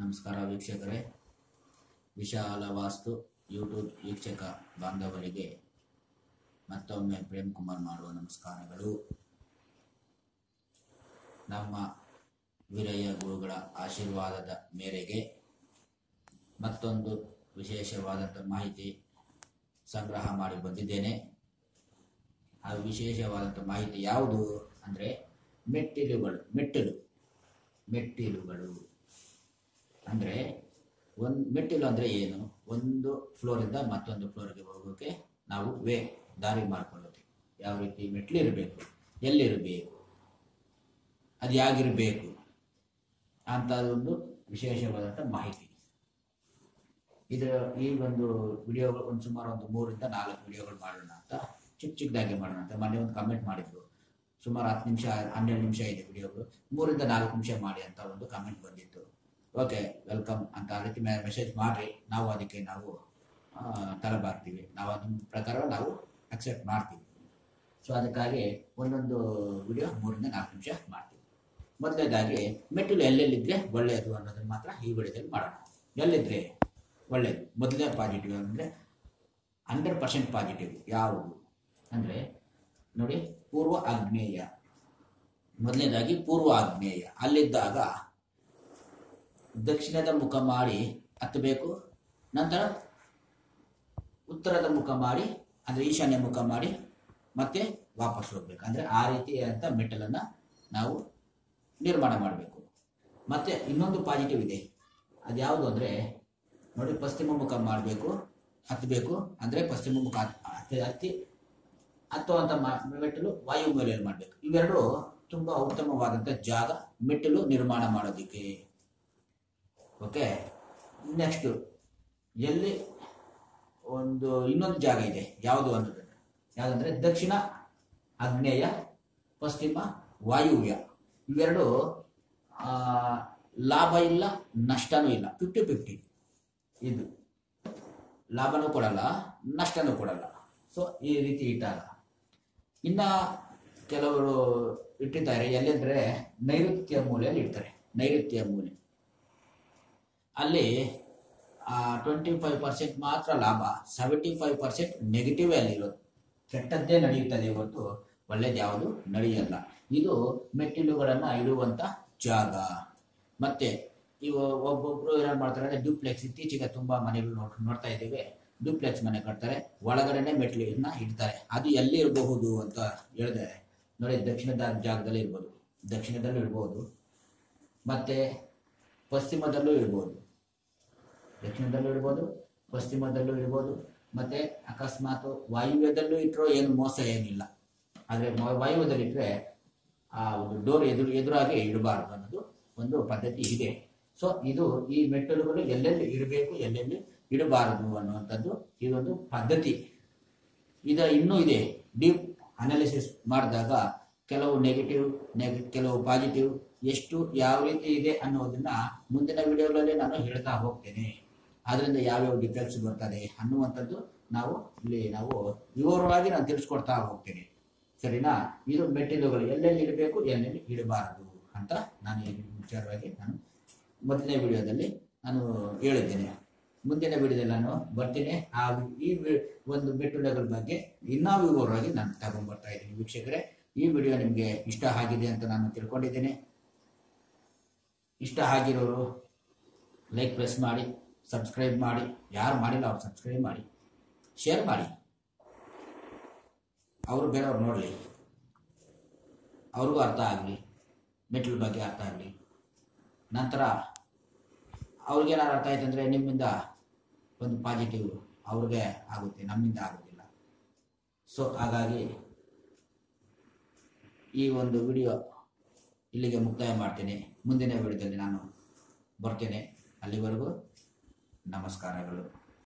ನಮಸ್ಕಾರ ವೀಕ್ಷಕರೇ. ವಿಶಾಲ ವಾಸ್ತು ಯೂಟ್ಯೂಬ್ ವೀಕ್ಷಕ ಬಾಂಧವರಿಗೆ ಮತ್ತೊಮ್ಮೆ ಪ್ರೇಮ್ ಕುಮಾರ್ ಮಾಡುವ ನಮಸ್ಕಾರಗಳು. ನಮ್ಮ ವಿರಯ ಗುರುಗಳ ಆಶೀರ್ವಾದದ ಮೇರೆಗೆ ಮತ್ತೊಂದು ವಿಶೇಷವಾದಂಥ ಮಾಹಿತಿ ಸಂಗ್ರಹ ಮಾಡಿ ಬಂದಿದ್ದೇನೆ. ಆ ವಿಶೇಷವಾದಂಥ ಮಾಹಿತಿ ಯಾವುದು ಅಂದರೆ ಮೆಟ್ಟಿಲುಗಳು, ಮೆಟ್ಟಿಲು, ಮೆಟ್ಟಿಲುಗಳು. ಅಂದರೆ ಒಂದು ಮೆಟ್ಟಿಲು ಅಂದರೆ ಏನು? ಒಂದು ಫ್ಲೋರಿಂದ ಮತ್ತೊಂದು ಫ್ಲೋರ್ಗೆ ಹೋಗೋಕ್ಕೆ ನಾವು ವೇ, ದಾರಿ ಮಾಡ್ಕೊಳ್ಳೋದು ಯಾವ ರೀತಿ? ಮೆಟ್ಟಿಲಿರಬೇಕು ಎಲ್ಲಿರಬೇಕು? ಅದು ಯಾಗಿರಬೇಕು ಅಂತ ಒಂದು ವಿಶೇಷವಾದಂಥ ಮಾಹಿತಿ. ಇದು ಈ ಒಂದು ವಿಡಿಯೋಗಳು ಒಂದು ಸುಮಾರು ಒಂದು ಮೂರಿಂದ ನಾಲ್ಕು ವಿಡಿಯೋಗಳು ಮಾಡೋಣ ಅಂತ ಚಿಕ್ಕ ಚಿಕ್ಕದಾಗಿ ಮಾಡೋಣ ಅಂತ ಮೊನ್ನೆ ಒಂದು ಕಮೆಂಟ್ ಮಾಡಿದ್ರು. ಸುಮಾರು ಹತ್ತು ನಿಮಿಷ, ಹನ್ನೆರಡು ನಿಮಿಷ ಇದೆ ವಿಡಿಯೋಗಳು. ಮೂರಿಂದ ನಾಲ್ಕು ನಿಮಿಷ ಮಾಡಿ ಅಂತ ಒಂದು ಕಮೆಂಟ್ ಬಂದಿತ್ತು. ಓಕೆ ವೆಲ್ಕಮ್ ಅಂತ ಅದಕ್ಕೆ ರೀತಿ ಮೆಸೇಜ್ ಮಾಡಿ ನಾವು ಅದಕ್ಕೆ ನಾವು ಆ, ತಲೆಬಾಗ್ತೀವಿ ನಾವು ಅದನ್ನ ಪ್ರಕಾರ ನಾವು ಅಕ್ಸೆಪ್ಟ್ ಮಾಡ್ತೀವಿ. ಸೊ ಅದಕ್ಕಾಗಿ ಒಂದೊಂದು ವಿಡಿಯೋ ಮೂರಿಂದ ನಾಲ್ಕು ನಿಮಿಷ ಮಾಡ್ತೀವಿ. ಮೊದಲನೇದಾಗಿ ಮೆಟ್ಟಿಲು ಎಲ್ಲೆಲ್ಲಿದ್ರೆ ಒಳ್ಳೆಯದು ಅನ್ನೋದನ್ನು ಮಾತ್ರ ಈ ವಿಡಿಯೋದಲ್ಲಿ ಮಾಡೋಣ. ಎಲ್ಲಿದ್ರೆ ಒಳ್ಳೆಯದು? ಮೊದಲನೇ ಪಾಸಿಟಿವ್ ಅಂದರೆ ಹಂಡ್ರೆಡ್ ಪರ್ಸೆಂಟ್ ಪಾಸಿಟಿವ್ ಯಾವುದು? ಅಂದರೆ ನೋಡಿ ಪೂರ್ವ ಆಗ್ನೇಯ. ಮೊದಲನೇದಾಗಿ ಪೂರ್ವ ಆಗ್ನೇಯ. ಅಲ್ಲಿದ್ದಾಗ ದಕ್ಷಿಣದ ಮುಖ ಮಾಡಿ ಹತ್ತಬೇಕು. ನಂತರ ಉತ್ತರದ ಮುಖ ಮಾಡಿ, ಅಂದರೆ ಈಶಾನ್ಯ ಮುಖ ಮಾಡಿ, ಮತ್ತೆ ವಾಪಸ್ ಹೋಗ್ಬೇಕು. ಅಂದರೆ ಆ ರೀತಿಯಾದಂಥ ಮೆಟ್ಟಲನ್ನು ನಾವು ನಿರ್ಮಾಣ ಮಾಡಬೇಕು. ಮತ್ತೆ ಇನ್ನೊಂದು ಪಾಸಿಟಿವ್ ಇದೆ. ಅದು ಯಾವುದು ಅಂದರೆ, ನೋಡಿ, ಪಶ್ಚಿಮ ಮುಖ ಮಾಡಬೇಕು ಹತ್ತಬೇಕು ಅಂದರೆ ಪಶ್ಚಿಮ ಮುಖ ಹತ್- ಹತ್ತಿ ಹತ್ತಿ ಹತ್ತುವಂಥ ಮೆಟ್ಟಲು ವಾಯು ಮೇಲೆ ಮಾಡಬೇಕು. ಇವೆರಡು ತುಂಬ ಉತ್ತಮವಾದಂಥ ಜಾಗ ಮೆಟ್ಟಲು ನಿರ್ಮಾಣ ಮಾಡೋದಕ್ಕೆ. ಓಕೆ? ನೆಕ್ಸ್ಟು ಎಲ್ಲಿ ಒಂದು, ಇನ್ನೊಂದು ಜಾಗ ಇದೆ. ಯಾವುದು ಅಂದರೆ? ಯಾವುದಂದ್ರೆ ದಕ್ಷಿಣ ಆಗ್ನೇಯ, ಪಶ್ಚಿಮ ವಾಯುವ್ಯ. ಇವೆರಡು ಲಾಭ ಇಲ್ಲ, ನಷ್ಟನೂ ಇಲ್ಲ. ಫಿಫ್ಟಿ ಫಿಫ್ಟಿ ಇದು. ಲಾಭನೂ ಕೊಡಲ್ಲ, ನಷ್ಟನೂ ಕೊಡಲ್ಲ. ಸೊ ಈ ರೀತಿ ಇಟ್ಟಾಗ. ಇನ್ನು ಕೆಲವರು ಇಟ್ಟಿದ್ದಾರೆ. ಎಲ್ಲೆಂದರೆ ನೈಋತ್ಯ ಮೂಲೆಯಲ್ಲಿ ಇಡ್ತಾರೆ. ನೈಋತ್ಯ ಮೂಲೆ. ಅಲ್ಲಿ ಟ್ವೆಂಟಿ ಫೈವ್ ಪರ್ಸೆಂಟ್ ಮಾತ್ರ ಲಾಭ ಸೆವೆಂಟಿ ಫೈವ್ ಪರ್ಸೆಂಟ್ ನೆಗೆಟಿವ್ ಅಲ್ಲಿರೋದು ಕೆಟ್ಟದ್ದೇ ನಡೆಯುತ್ತದೆ ಹೊರತು ಒಳ್ಳೇದು ಯಾವುದು ನಡೆಯಲ್ಲ. ಇದು ಮೆಟ್ಟಿಲುಗಳನ್ನು ಇಡುವಂಥ ಜಾಗ. ಮತ್ತೆ, ಇವು, ಒಬ್ಬೊಬ್ರು ಏನು ಮಾಡ್ತಾರೆ ಅಂದರೆ ಡ್ಯೂಪ್ಲೆಕ್ಸ್ ಇತ್ತೀಚೆಗೆ ತುಂಬ ಮನೆಗಳು ನೋಡ್, ನೋಡ್ತಾ ಇದ್ದೀವಿ. ಡ್ಯೂಪ್ಲೆಕ್ಸ್ ಮನೆ ಕಟ್ತಾರೆ. ಒಳಗಡೆನೆ ಮೆಟ್ಟಿಲನ್ನ ಇಡ್ತಾರೆ. ಅದು ಎಲ್ಲಿ ಇರಬಹುದು ಅಂತ ಹೇಳಿದೆ, ನೋಡಿ, ದಕ್ಷಿಣದ ಜಾಗದಲ್ಲಿ ಇರ್ಬೋದು. ದಕ್ಷಿಣದಲ್ಲೂ ಇರ್ಬೋದು. ಮತ್ತೆ ಪಶ್ಚಿಮದಲ್ಲೂ ಇಡ್ಬೋದು ದಕ್ಷಿಣದಲ್ಲೂ ಇಡ್ಬೋದು ಪಶ್ಚಿಮದಲ್ಲೂ ಇರ್ಬೋದು, ಮತ್ತೆ ಅಕಸ್ಮಾತ್ ವಾಯುವ್ಯದಲ್ಲೂ ಇಟ್ಟರು ಏನು ಮೋಸ ಏನಿಲ್ಲ. ಆದರೆ ವಾಯುವ್ಯದಲ್ಲಿ ಇಟ್ಟರೆ ಆ ಒಂದು ಡೋರ್ ಎದುರು, ಎದುರಾಗಿ ಇಡಬಾರ್ದು ಅನ್ನೋದು ಒಂದು ಪದ್ಧತಿ ಇದೆ. ಸೊ ಇದು ಈ ಮೆಟ್ಟಲುಗಳು ಎಲ್ಲೆಲ್ಲಿ ಇಡಬೇಕು ಎಲ್ಲೆಲ್ಲಿ ಇಡಬಾರದು ಅನ್ನುವಂಥದ್ದು ಇದೊಂದು ಪದ್ಧತಿ. ಇದು ಇನ್ನೂ ಇದೆ. ಡೀಪ್ ಅನಾಲಿಸಿಸ್ ಮಾಡಿದಾಗ ಕೆಲವು ನೆಗೆಟಿವ್, ನೆಗೆ, ಕೆಲವು ಪಾಸಿಟಿವ್, ಎಷ್ಟು ಯಾವ ರೀತಿ ಇದೆ ಅನ್ನೋದನ್ನ ಮುಂದಿನ ವಿಡಿಯೋಗಳಲ್ಲಿ ನಾನು ಹೇಳ್ತಾ ಹೋಗ್ತೇನೆ. ಅದರಿಂದ ಯಾವ್ಯಾವ ಡಿಫೆಕ್ಟ್ಸ್ ಬರ್ತದೆ ಅನ್ನುವಂಥದ್ದು ನಾವು ಇಲ್ಲಿ ನಾವು ವಿವರವಾಗಿ ನಾನು ತಿಳಿಸ್ಕೊಡ್ತಾ ಹೋಗ್ತೇನೆ. ಸರಿನಾ? ಇದು ಮೆಟ್ಟಿಲುಗಳು. ಎಲ್ಲೆಲ್ಲಿ ಇಡಬೇಕು? ಎಲ್ಲೆಲ್ಲಿ ಇಡಬಾರದು ಅಂತ ನಾನು ಈ ವಿಚಾರವಾಗಿ ನಾನು ಮೊದಲನೇ ವಿಡಿಯೋದಲ್ಲಿ ನಾನು ಹೇಳಿದ್ದೇನೆ. ಮುಂದಿನ ವಿಡಿಯೋದಲ್ಲಿ ನಾನು ಬರ್ತೀನಿ. ಆ ಈ ಒಂದು ಮೆಟ್ಟಿಲುಗಳ ಬಗ್ಗೆ ಇನ್ನೂ ವಿವರವಾಗಿ ನಾನು ತಗೊಂಡ್ಬರ್ತಾ ಇದ್ದೀನಿ. ವೀಕ್ಷಕರೇ, ಈ ವಿಡಿಯೋ ನಿಮಗೆ ಇಷ್ಟ ಆಗಿದೆ ಅಂತ ನಾನು ತಿಳ್ಕೊಂಡಿದ್ದೇನೆ. ಇಷ್ಟ ಆಗಿರೋರು ಲೈಕ್ ಪ್ರೆಸ್ ಮಾಡಿ. ಸಬ್ಸ್ಕ್ರೈಬ್ ಮಾಡಿ, ಯಾರು ಮಾಡಿಲ್ಲ ಅವ್ರು ಸಬ್ಸ್ಕ್ರೈಬ್ ಮಾಡಿ ಶೇರ್ ಮಾಡಿ. ಅವರು ಬೇರೆಯವ್ರು ನೋಡಲಿ, ಅವ್ರಿಗೂ ಅರ್ಥ ಆಗಲಿ, ಮೆಟ್ಲ ಬಗ್ಗೆ ಅರ್ಥ ಆಗಲಿ. ನಂತರ ಅವ್ರಿಗೇನಾದ್ರು ಅರ್ಥ ಆಯ್ತು ಅಂದರೆ ನಿಮ್ಮಿಂದ ಒಂದು ಪಾಸಿಟಿವ್ ಅವ್ರಿಗೆ ಆಗುತ್ತೆ, ನಮ್ಮಿಂದ ಆಗೋದಿಲ್ಲ. ಸೊ ಹಾಗಾಗಿ ಈ ಒಂದು ವಿಡಿಯೋ ಇಲ್ಲಿಗೆ ಮುಕ್ತಾಯ ಮಾಡ್ತೇನೆ. ಮುಂದಿನ ವಿಡಿಯೋದಲ್ಲಿ ನಾನು ಬರ್ತೇನೆ. ಅಲ್ಲಿವರೆಗೂ ನಮಸ್ಕಾರಗಳು.